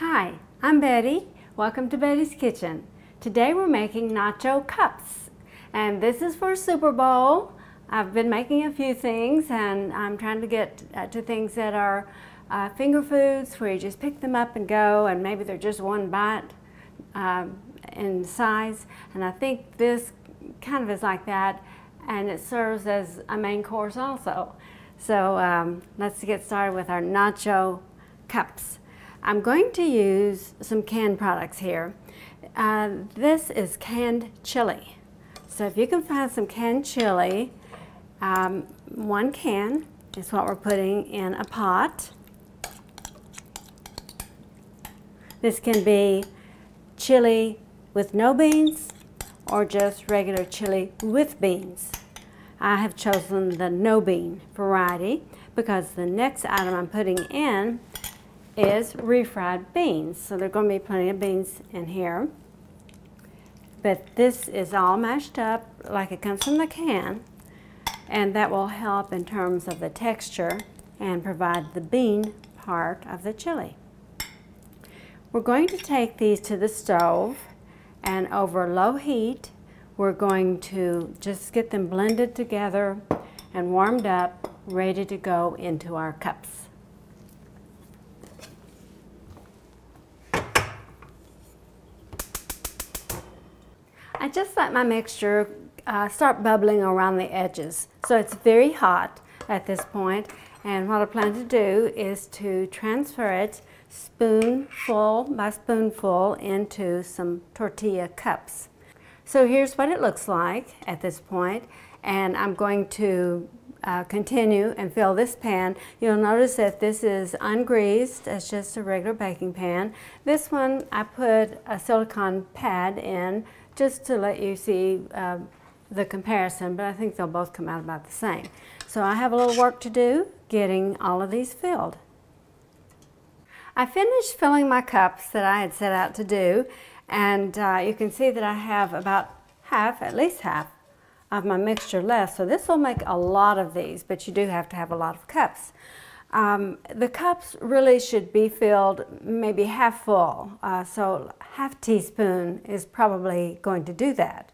Hi, I'm Betty. Welcome to Betty's Kitchen. Today we're making nacho cups and this is for Super Bowl. I've been making a few things and I'm trying to get uh, to things that are uh, finger foods where you just pick them up and go and maybe they're just one bite um, in size and I think this kind of is like that and it serves as a main course also. So um, let's get started with our nacho cups. I'm going to use some canned products here. Uh, this is canned chili. So if you can find some canned chili, um, one can is what we're putting in a pot. This can be chili with no beans or just regular chili with beans. I have chosen the no bean variety because the next item I'm putting in is refried beans. So there are going to be plenty of beans in here. But this is all mashed up like it comes from the can and that will help in terms of the texture and provide the bean part of the chili. We're going to take these to the stove and over low heat we're going to just get them blended together and warmed up ready to go into our cups. I just let my mixture uh, start bubbling around the edges. So it's very hot at this point and what I plan to do is to transfer it spoonful by spoonful into some tortilla cups. So here's what it looks like at this point and I'm going to uh, continue and fill this pan. You'll notice that this is ungreased, it's just a regular baking pan. This one I put a silicone pad in just to let you see uh, the comparison, but I think they'll both come out about the same. So I have a little work to do getting all of these filled. I finished filling my cups that I had set out to do, and uh, you can see that I have about half, at least half, of my mixture left. So this will make a lot of these, but you do have to have a lot of cups. Um, the cups really should be filled maybe half full, uh, so half teaspoon is probably going to do that.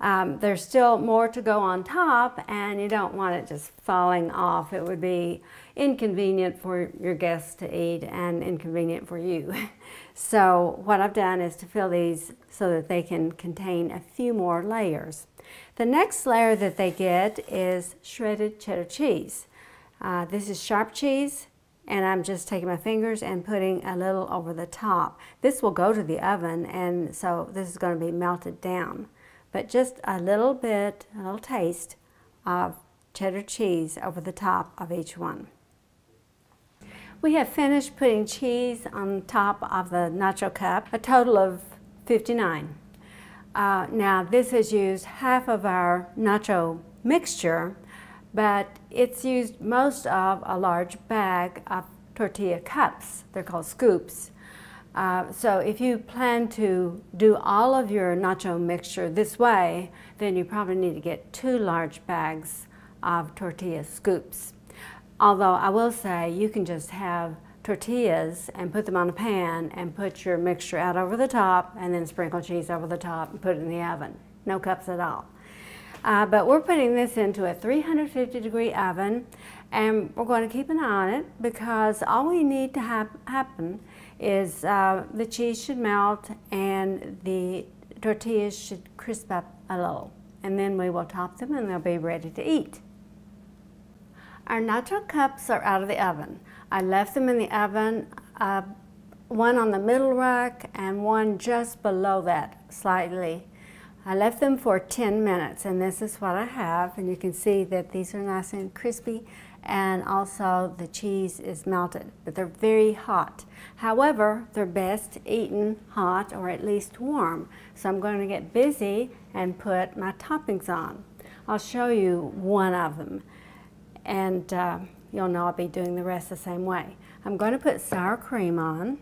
Um, there's still more to go on top and you don't want it just falling off. It would be inconvenient for your guests to eat and inconvenient for you. so what I've done is to fill these so that they can contain a few more layers. The next layer that they get is shredded cheddar cheese. Uh, this is sharp cheese and I'm just taking my fingers and putting a little over the top. This will go to the oven and so this is going to be melted down but just a little bit, a little taste of cheddar cheese over the top of each one. We have finished putting cheese on top of the nacho cup, a total of 59. Uh, now this has used half of our nacho mixture, but it's used most of a large bag of tortilla cups. They're called scoops. Uh, so if you plan to do all of your nacho mixture this way, then you probably need to get two large bags of tortilla scoops. Although I will say you can just have tortillas and put them on a pan and put your mixture out over the top and then sprinkle cheese over the top and put it in the oven. No cups at all. Uh, but we're putting this into a 350 degree oven and we're going to keep an eye on it because all we need to hap happen is uh, the cheese should melt and the tortillas should crisp up a little. And then we will top them and they'll be ready to eat. Our nacho cups are out of the oven. I left them in the oven, uh, one on the middle rack and one just below that slightly. I left them for 10 minutes and this is what I have and you can see that these are nice and crispy and also the cheese is melted, but they're very hot. However, they're best eaten hot or at least warm. So I'm going to get busy and put my toppings on. I'll show you one of them and uh, you'll know I'll be doing the rest the same way. I'm going to put sour cream on,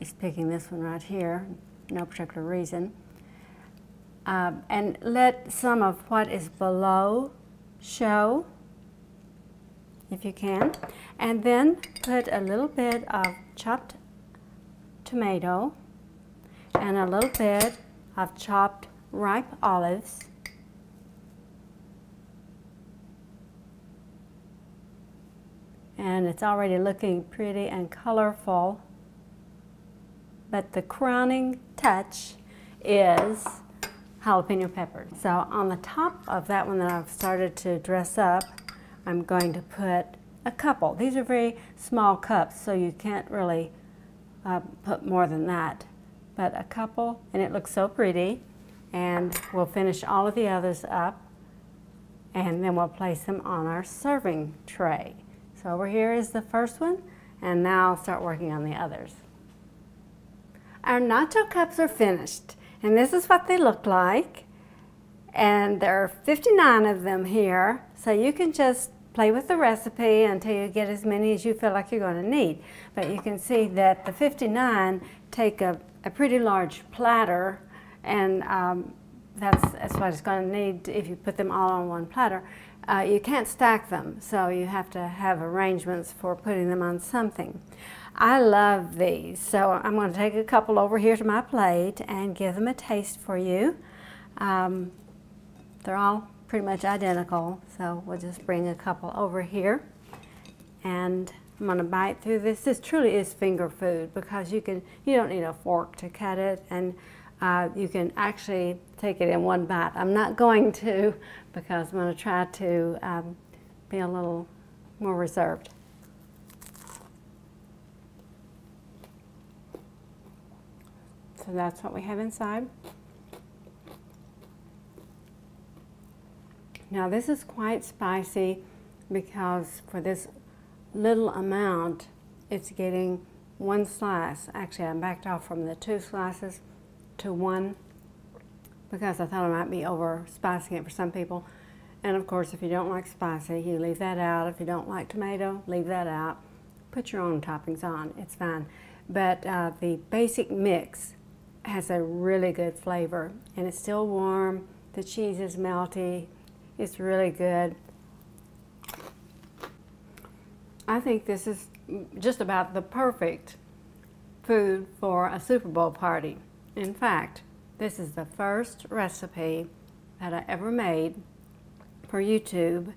just picking this one right here, no particular reason, um, and let some of what is below show if you can. And then put a little bit of chopped tomato and a little bit of chopped ripe olives. And it's already looking pretty and colorful. But the crowning touch is jalapeno peppers. So on the top of that one that I've started to dress up, I'm going to put a couple. These are very small cups, so you can't really uh, put more than that. But a couple, and it looks so pretty. And we'll finish all of the others up, and then we'll place them on our serving tray. So over here is the first one, and now I'll start working on the others. Our nacho cups are finished, and this is what they look like. And there are 59 of them here, so you can just play with the recipe until you get as many as you feel like you're going to need. But you can see that the 59 take a, a pretty large platter and um, that's, that's what it's going to need if you put them all on one platter. Uh, you can't stack them, so you have to have arrangements for putting them on something. I love these, so I'm going to take a couple over here to my plate and give them a taste for you. Um, they're all pretty much identical. So we'll just bring a couple over here. And I'm gonna bite through this. This truly is finger food because you can, you don't need a fork to cut it and uh, you can actually take it in one bite. I'm not going to because I'm gonna try to um, be a little more reserved. So that's what we have inside. Now this is quite spicy because for this little amount, it's getting one slice. Actually, I backed off from the two slices to one because I thought I might be over spicing it for some people. And of course, if you don't like spicy, you leave that out. If you don't like tomato, leave that out. Put your own toppings on, it's fine. But uh, the basic mix has a really good flavor and it's still warm. The cheese is melty, it's really good. I think this is just about the perfect food for a Super Bowl party. In fact, this is the first recipe that I ever made for YouTube,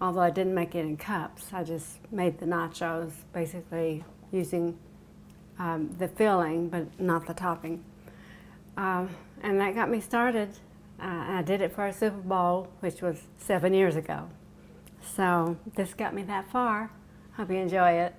although I didn't make it in cups. I just made the nachos basically using um, the filling, but not the topping. Uh, and that got me started uh, I did it for a Super Bowl, which was seven years ago. So this got me that far. Hope you enjoy it.